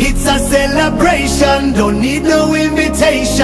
It's a celebration, don't need no invitation.